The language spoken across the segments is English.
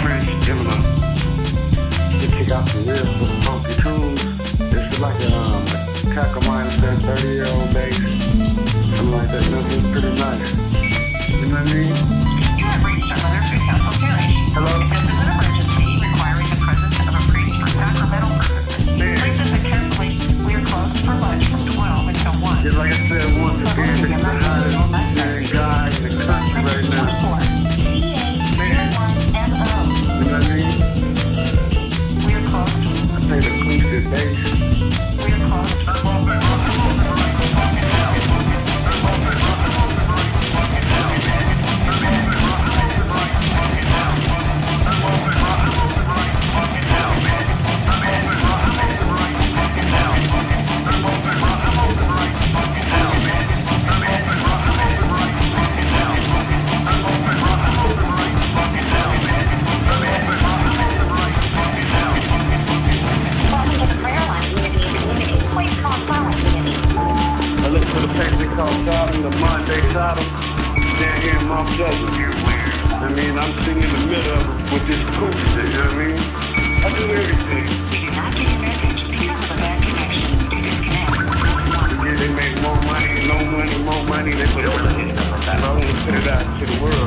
French Gemini. You check out the real funky tunes. This is like a um, cock that 30 year old bass. Something like that. Nothing pretty nice. You know what I mean? to the world.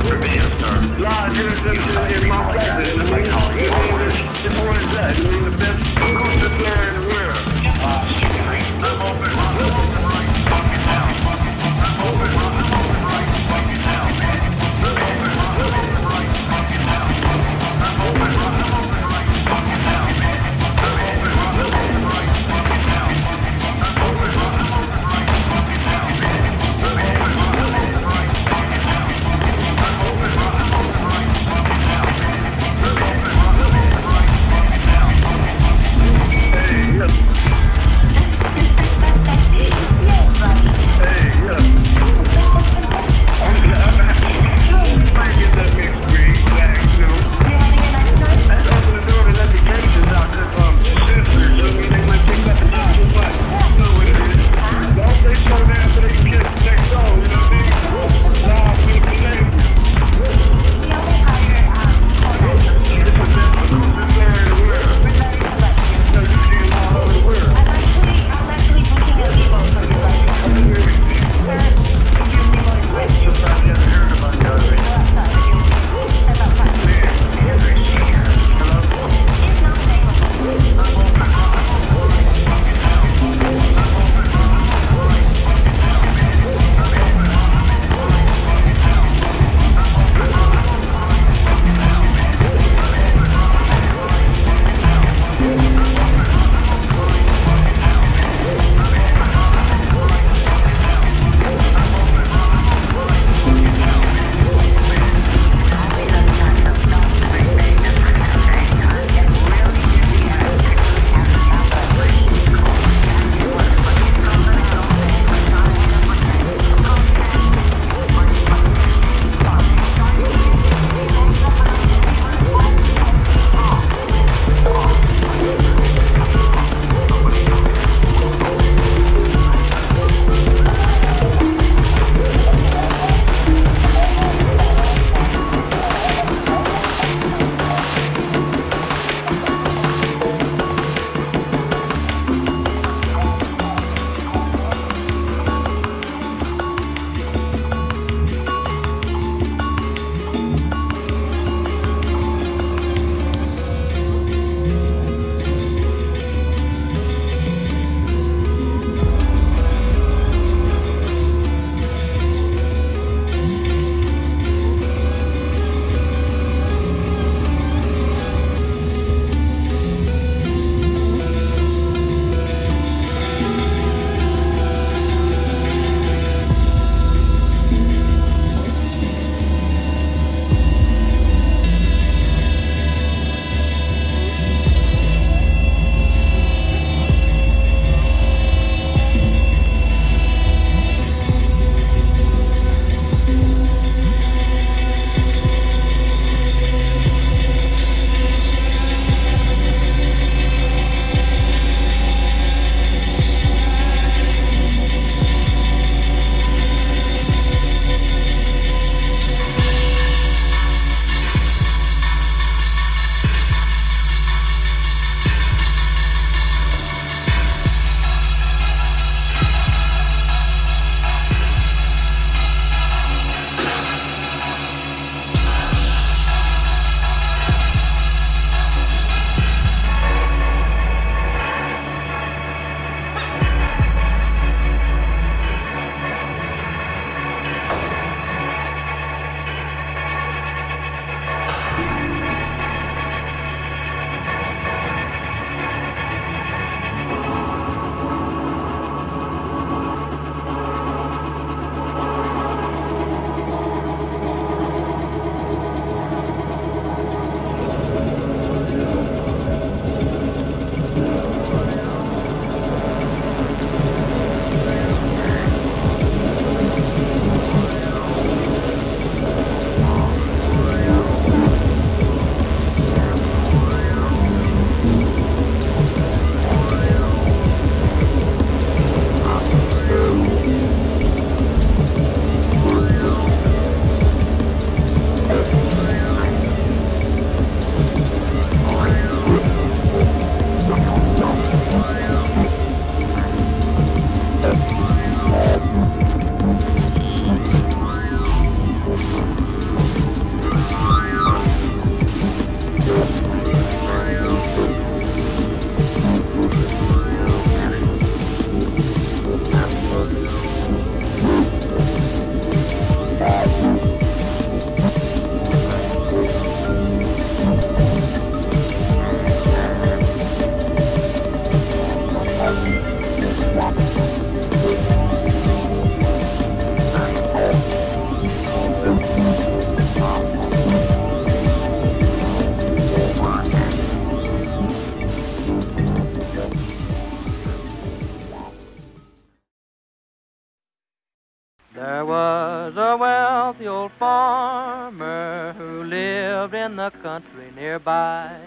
There was a wealthy old farmer who lived in the country nearby.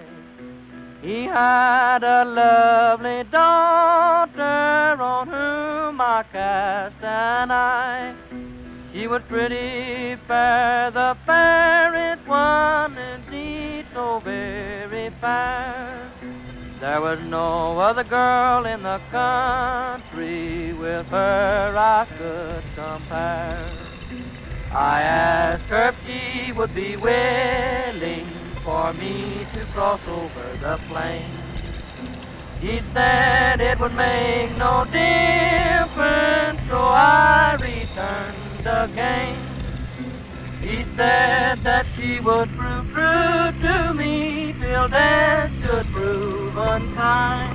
He had a lovely daughter on whom I cast an eye. She was pretty fair, the fairest one, indeed so very fair. There was no other girl in the country with her I could compare. I asked her if she would be willing for me to cross over the plain. She said it would make no difference, so I returned again. She said that she would prove true to me till death should prove one time.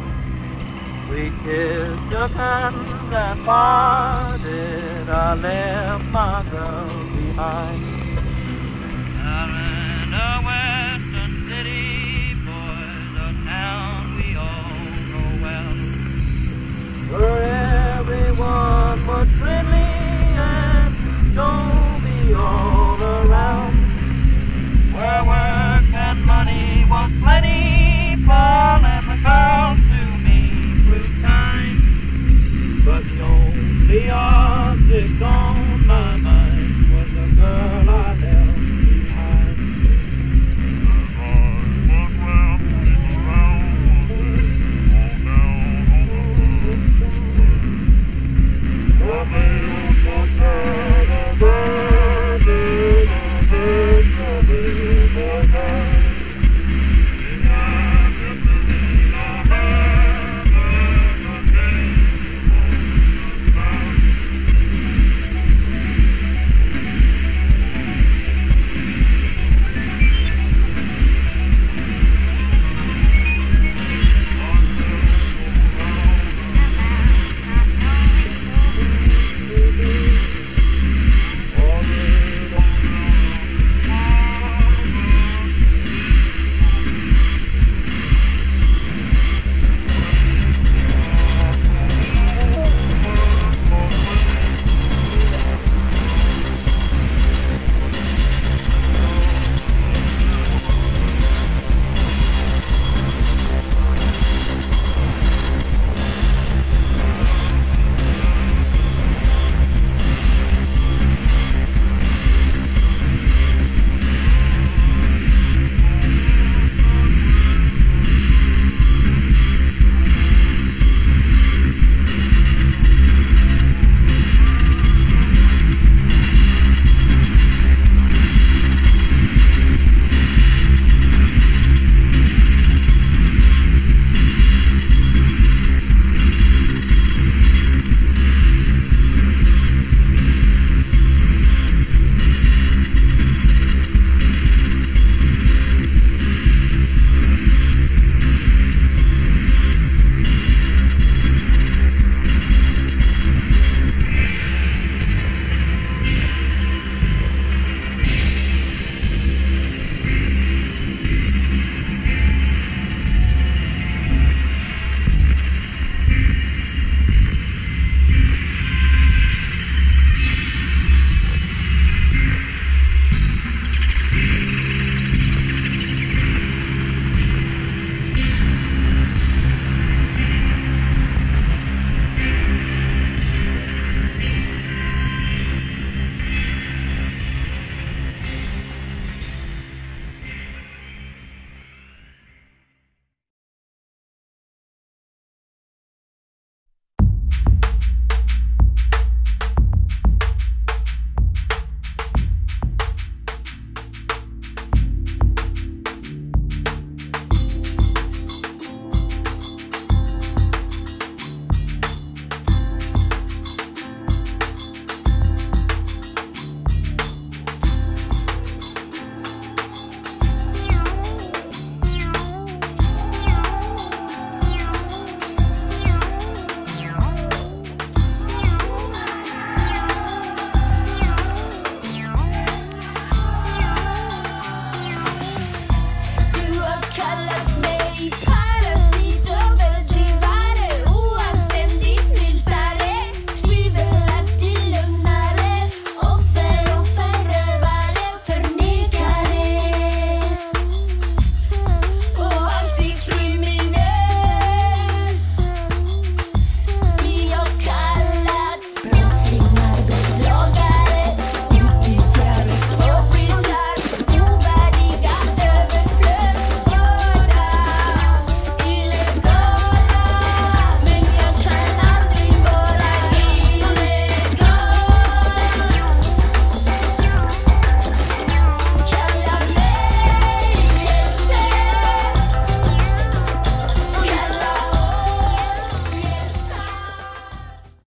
We kissed took hands and parted. I left my girl behind. I'm in a western city, boys, a town we all know well. Where everyone was friendly and do